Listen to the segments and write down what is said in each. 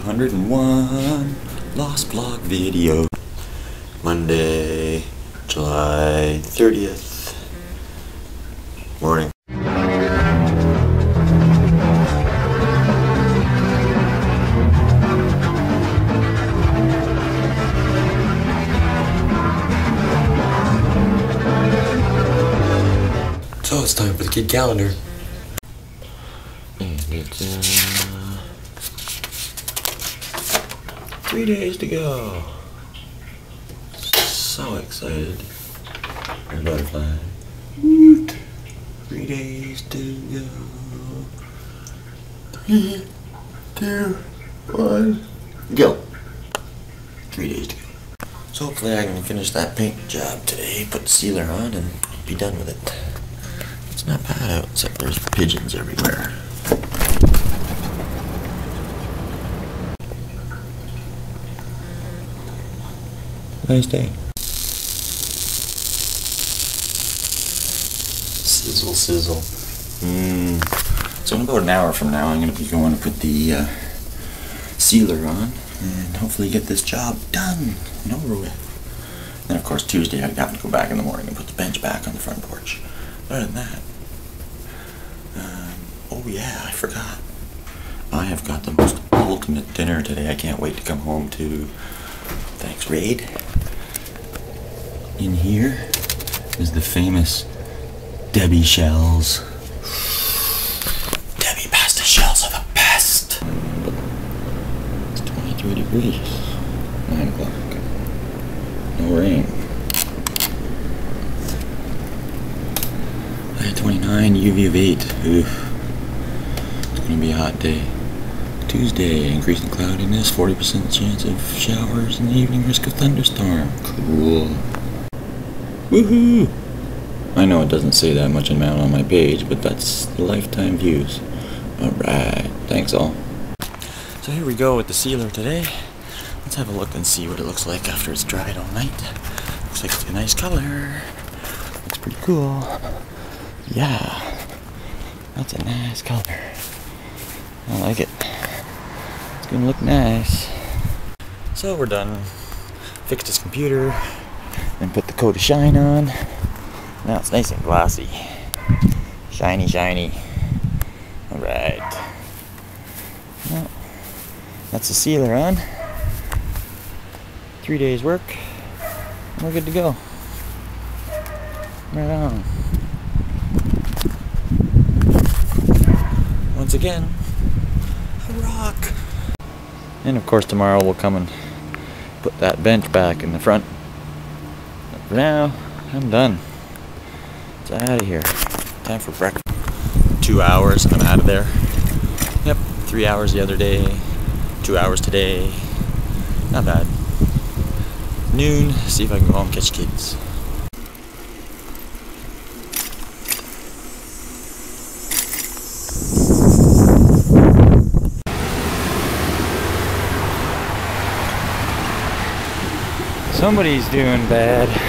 201 Laws Vlog video. Monday, July 30th. Morning. So it's time for the kid calendar. Mm, And three days to go. So excited. There's butterfly. Woot. Three days to go. Three, two, one, go. Three days to go. So hopefully I can finish that paint job today, put sealer on, and be done with it. It's not bad out, except there's pigeons everywhere. Nice day. Sizzle, sizzle. Mmm. So in about an hour from now, I'm going to be going to put the uh, sealer on and hopefully get this job done and over with. Then of course Tuesday I have to go back in the morning and put the bench back on the front porch. Other than that, um, oh yeah, I forgot. I have got the most ultimate dinner today. I can't wait to come home to. Thanks, Raid. In here is the famous Debbie shells. Debbie pasta shells are the best. It's 23 degrees. 9 o'clock. No rain. I had 29, UV of 8. Oof. It's gonna be a hot day. Tuesday, increasing cloudiness, 40% chance of showers in the evening, risk of thunderstorm. Cool. Woohoo! I know it doesn't say that much amount on my page, but that's lifetime views. Alright, thanks all. So here we go with the sealer today. Let's have a look and see what it looks like after it's dried all night. Looks like it's a nice color. Looks pretty cool. Yeah, that's a nice color. I like it. It's gonna look nice. So we're done. Fixed his computer, then put the coat of shine on. Now it's nice and glossy. Shiny, shiny. Alright. Well, that's the sealer on. Three days work. We're good to go. Right on. Once again, a rock. And of course tomorrow we'll come and put that bench back in the front. For now, I'm done. It's out of here. Time for breakfast. Two hours, I'm out of there. Yep, three hours the other day, two hours today. Not bad. Noon, see if I can go home and catch kids. Somebody's doing bad.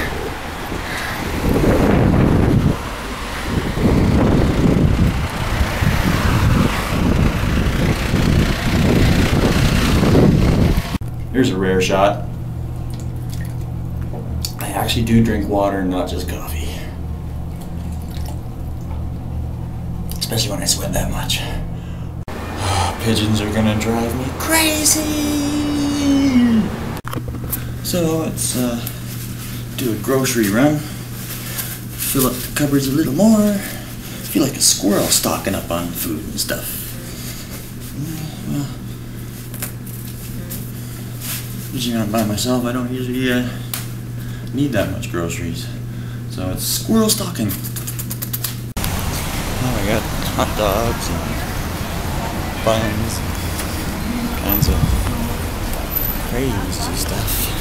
Here's a rare shot. I actually do drink water and not just coffee. Especially when I sweat that much. Pigeons are gonna drive me crazy! So let's uh, do a grocery run. Fill up the cupboards a little more. I feel like a squirrel stocking up on food and stuff. Well, usually I'm by myself. I don't usually uh, need that much groceries. So it's squirrel stocking. Oh, I got hot dogs and buns, kinds of crazy stuff.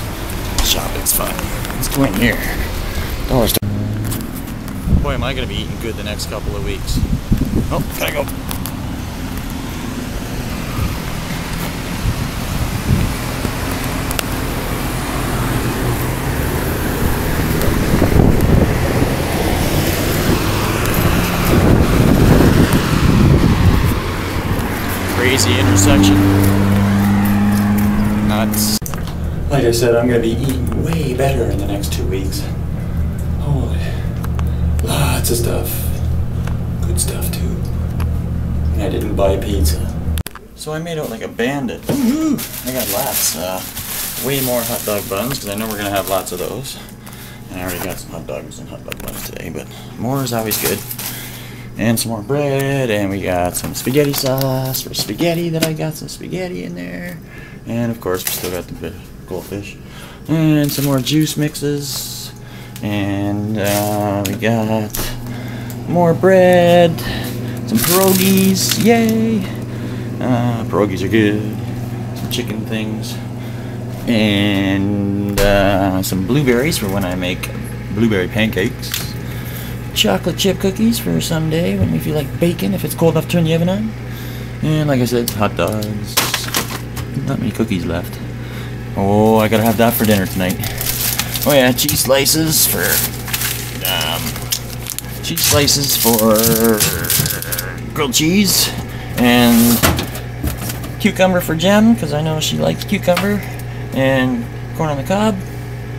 Shopping's fun. Let's go in here. Dollar store. Boy, am I gonna be eating good the next couple of weeks. Oh, gotta go. Crazy intersection. Like I said, I'm gonna be eating way better in the next two weeks. Holy, lots of stuff. Good stuff too. And I didn't buy pizza. So I made out like a bandit. I got lots. Uh, way more hot dog buns because I know we're gonna have lots of those. And I already got some hot dogs and hot dog buns today, but more is always good. And some more bread, and we got some spaghetti sauce for spaghetti that I got some spaghetti in there. And of course, we still got the goldfish. And some more juice mixes. And uh, we got more bread, some pierogies, yay! Uh, pierogies are good. Some chicken things and uh, some blueberries for when I make blueberry pancakes. Chocolate chip cookies for Sunday when we feel like bacon if it's cold enough to turn the oven on. And like I said, hot dogs. Not many cookies left. Oh, I gotta have that for dinner tonight. Oh yeah, cheese slices for um, cheese slices for grilled cheese and cucumber for Jem because I know she likes cucumber and corn on the cob,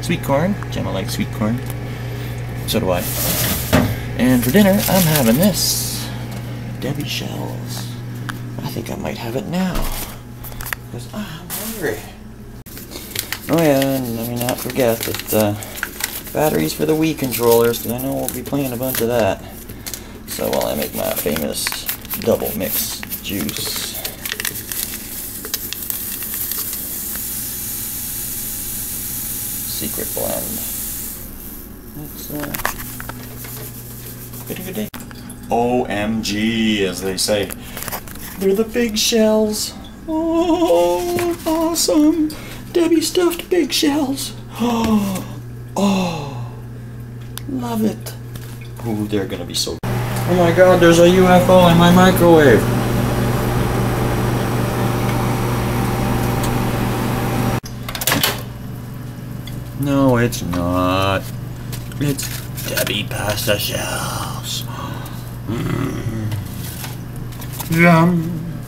sweet corn. Gemma likes sweet corn. So do I. And for dinner, I'm having this. Debbie shells. I think I might have it now. Because I'm hungry. Oh yeah, and let me not forget that uh, batteries for the Wii controllers, because I know we'll be playing a bunch of that. So while I make my famous double mix juice. secret blend. It's uh, pretty good day. OMG, as they say. They're the big shells. Oh, awesome. Debbie stuffed big shells. Oh, oh, love it. Oh, they're gonna be so. Oh my god, there's a UFO in my microwave. No, it's not. It's Debbie pasta Mm. Yum.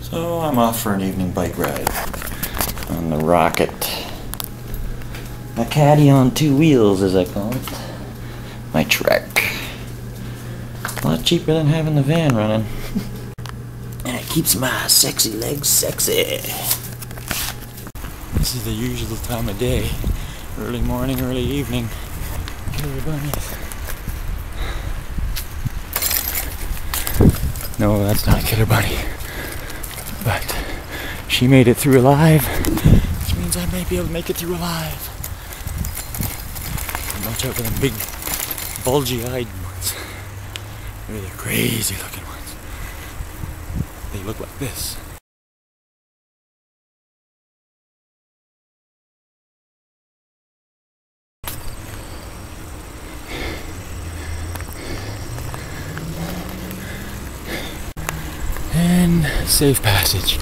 So I'm off for an evening bike ride on the Rocket. My caddy on two wheels, as I call it. My Trek. A lot cheaper than having the van running. and it keeps my sexy legs sexy. This is the usual time of day. Early morning, early evening. Killer No, that's not a Killer Bunny. But she made it through alive, which means I may be able to make it through alive. And watch out for them big, bulgy-eyed ones. They're the crazy looking ones. They look like this. Safe passage.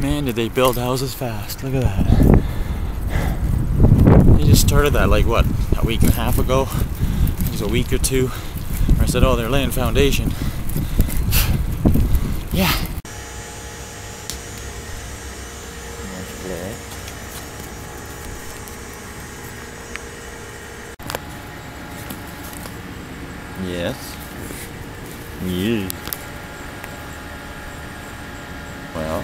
Man, did they build houses fast. Look at that. They just started that like what, a week and a half ago? It was a week or two. I said, oh, they're laying foundation. yeah. Yes. Yeah. Well.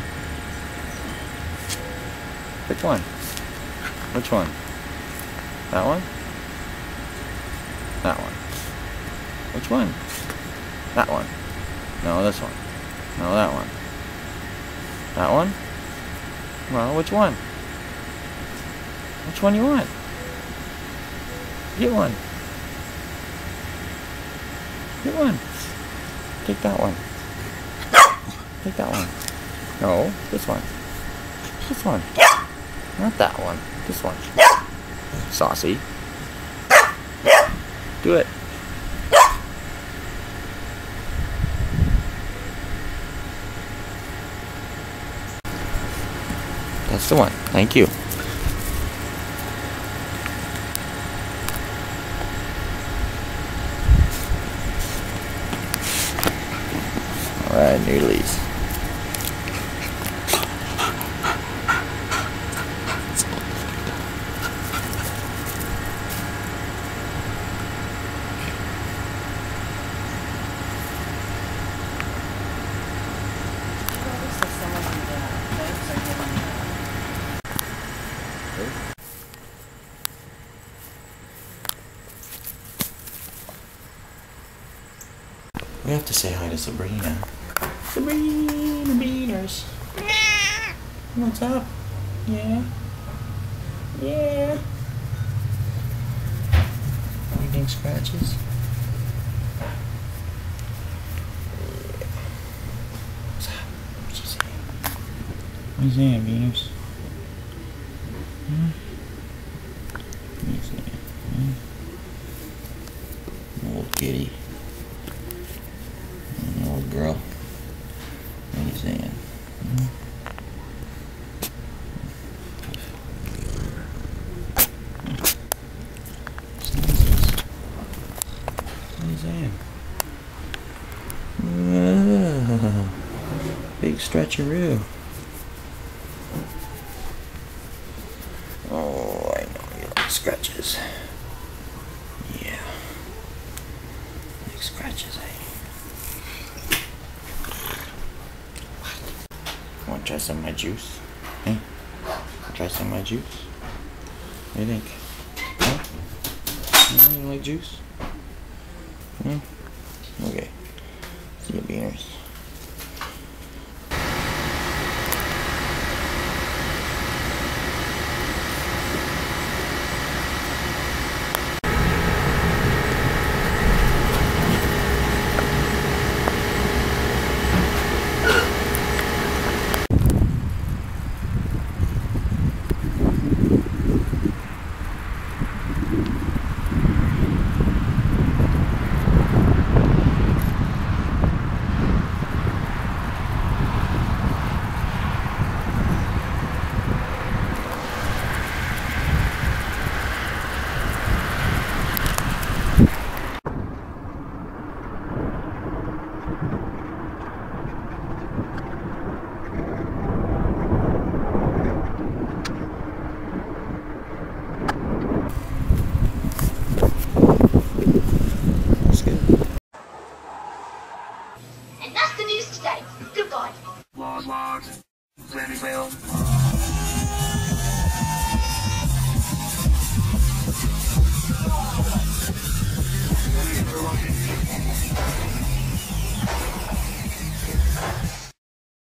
Which one? Which one? That one? That one. Which one? That one. No, this one. No, that one. That one? Well, which one? Which one you want? Get one. Get one. Take that one. Take that one. No, this one. This one. Not that one. This one. Saucy. Do it. That's the one. Thank you. We have to say hi to Sabrina. Sabrina Beaners. What's up? Yeah. Yeah. Anything scratches? What's up? What's she saying? What are you saying, Beaners? Hmm? What are you saying? Hmm? Old kitty. Old girl. You saying? Hmm? Sneezes. What are you saying? Ah, big stretcheroo. Oh, I know you like scratches. Yeah. Like scratches, eh? Want to try some of my juice? Hey? Try some of my juice? What do you think? Huh? You like juice? Hmm?